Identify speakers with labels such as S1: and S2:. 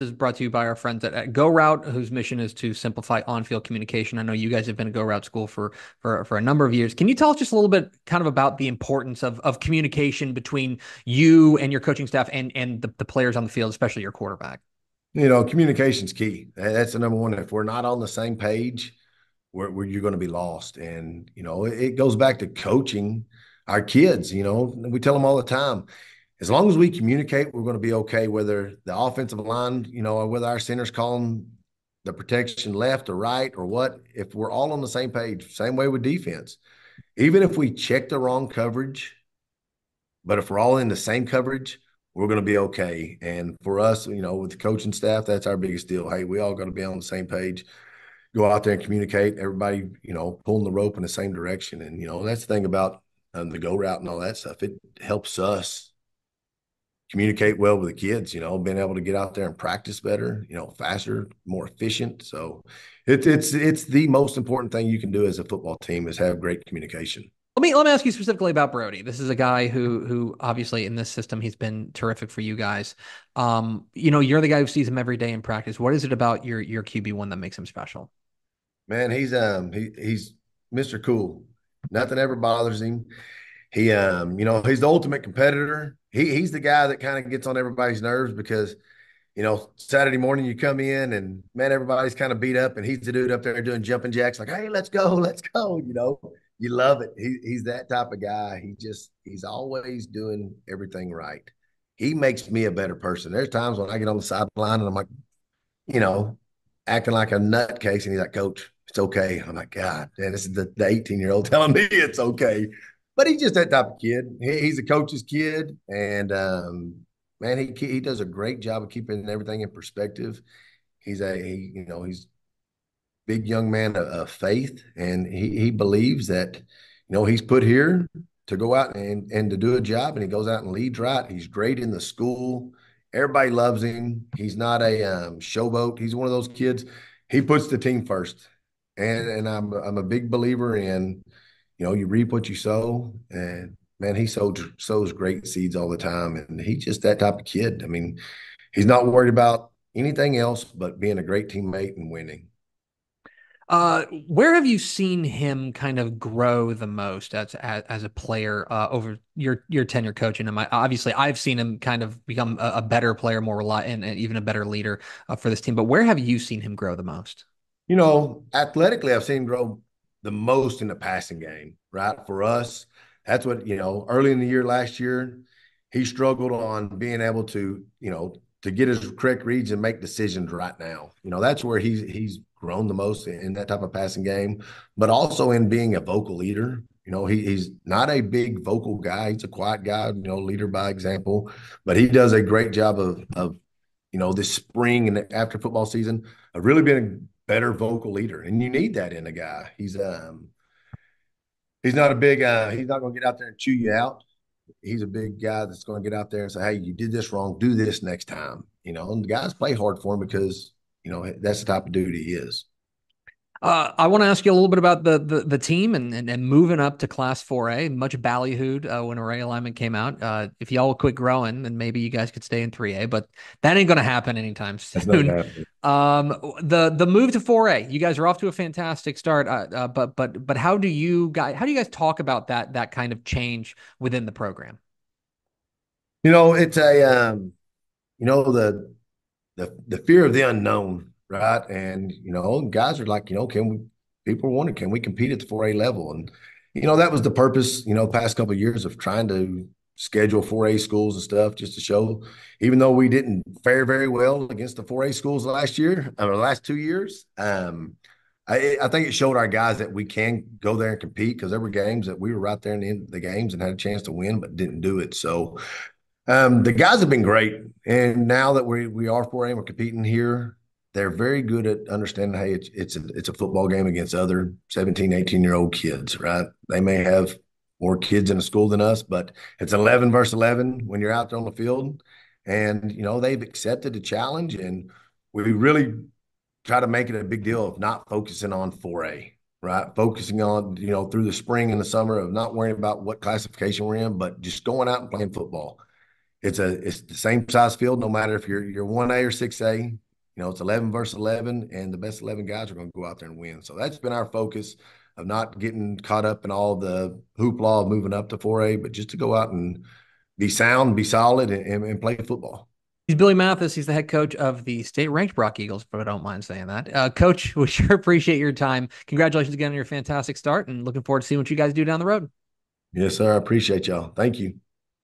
S1: is brought to you by our friends at, at GoRout, whose mission is to simplify on-field communication. I know you guys have been a GoRout school for for for a number of years. Can you tell us just a little bit, kind of about the importance of of communication between you and your coaching staff and and the, the players on the field, especially your quarterback?
S2: You know, communication's key. That's the number one. If we're not on the same page, where, where you're going to be lost. And you know, it, it goes back to coaching our kids. You know, we tell them all the time as long as we communicate, we're going to be okay. Whether the offensive line, you know, or whether our center's calling the protection left or right or what, if we're all on the same page, same way with defense. Even if we check the wrong coverage, but if we're all in the same coverage, we're going to be okay. And for us, you know, with the coaching staff, that's our biggest deal. Hey, we all got to be on the same page. Go out there and communicate. Everybody, you know, pulling the rope in the same direction. And you know, that's the thing about um, the GoRout and all that stuff. It helps us communicate well with the kids, you know, being able to get out there and practice better, you know, faster, more efficient. So it's it's it's the most important thing you can do as a football team is have great communication.
S1: Let me let me ask you specifically about Brody. This is a guy who who obviously in this system he's been terrific for you guys. Um, you know, you're the guy who sees him every day in practice. What is it about your your QB one that makes him special?
S2: Man, he's um he he's Mr. Cool. Nothing ever bothers him. He um, you know, he's the ultimate competitor he he's the guy that kind of gets on everybody's nerves because you know Saturday morning you come in and man everybody's kind of beat up and he's the dude up there doing jumping jacks like hey let's go let's go you know? You love it. He, he's that type of guy. He just he's always doing everything right. He makes me a better person. There's times when I get on the sideline and I'm like you know acting like a nutcase and he's like coach it's okay. I'm like God man this is the 18 year old telling me it's okay but he's just that type of kid. He, he's a coach's kid, and um, man, he he does a great job of keeping everything in perspective. He's a he, you know he's big young man of, of, faith, and he he believes that you know he's put here to go out and and to do a job, and he goes out and leads right. He's great in the school. Everybody loves him. He's not a um, showboat. He's one of those kids. He puts the team first, and and I'm I'm a big believer in you know, you reap what you sow, and man, he sows sows great seeds all the time, and he's just that type of kid. I mean, he's not worried about anything else but being a great teammate and winning.
S1: Uh, where have you seen him kind of grow the most as as, as a player uh, over your your tenure coaching him? I, obviously, I've seen him kind of become a, a better player, more reliant, and even a better leader uh, for this team. But where have you seen him grow the most?
S2: You know, athletically, I've seen him grow the most in the passing game, right? For us, that's what, you know, early in the year last year, he struggled on being able to, you know, to get his correct reads and make decisions right now. You know, that's where he's he's grown the most in that type of passing game, but also in being a vocal leader. You know, he, he's not a big vocal guy. He's a quiet guy, you know, leader by example, but he does a great job of, of you know, this spring and after football season of really being better vocal leader, and you need that in a guy. He's um he's not a big uh he's not going to get out there and chew you out. He's a big guy that's going to get out there and say, "Hey, you did this wrong. Do this next time." You know, and the guys play hard for him because you know that's the type of dude he is.
S1: Uh, I want to ask you a little bit about the the, the team and, and, and moving up to Class 4A. Much ballyhooed uh, when array alignment came out. Uh, if y'all quit growing, then maybe you guys could stay in 3A, but that ain't going to happen anytime soon. Um, the the move to 4A, you guys are off to a fantastic start. Uh, uh, but but but how do you guys how do you guys talk about that that kind of change within the program?
S2: You know, it's a um, you know the the the fear of the unknown right? And you know, guys are like, you know, can we? People are wondering, can we compete at the 4A level? And you know, that was the purpose. You know, past couple of years of trying to schedule 4A schools and stuff, just to show, even though we didn't fare very well against the 4A schools last year or last two years. Um, I, I, think it showed our guys that we can go there and compete because there were games that we were right there in the, the games and had a chance to win, but didn't do it. So um, the guys have been great, and now that we we are 4A and we're competing here, they're very good at understanding hey it's it's a, it's a football game against other 17 18 year old kids right? They may have more kids in a school than us but it's 11 versus 11 when you're out there on the field. And you know they've accepted the challenge and we really try to make it a big deal of not focusing on 4a right? Focusing on you know through the spring and the summer of not worrying about what classification we're in but just going out and playing football. It's a it's the same size field no matter if you're you're one A or six A. You know, it's eleven versus eleven, and the best eleven guys are going to go out there and win. So that's been our focus of not getting caught up in all the hoopla of moving up to four A, but just to go out and be sound, be solid, and, and play football.
S1: He's Billy Mathis. He's the head coach of the state ranked Brock Eagles, but I don't mind saying that. Uh, coach, we sure appreciate your time. Congratulations again on your fantastic start and looking forward to seeing what you guys do down the road.
S2: Yes, sir. I appreciate y'all. Thank you.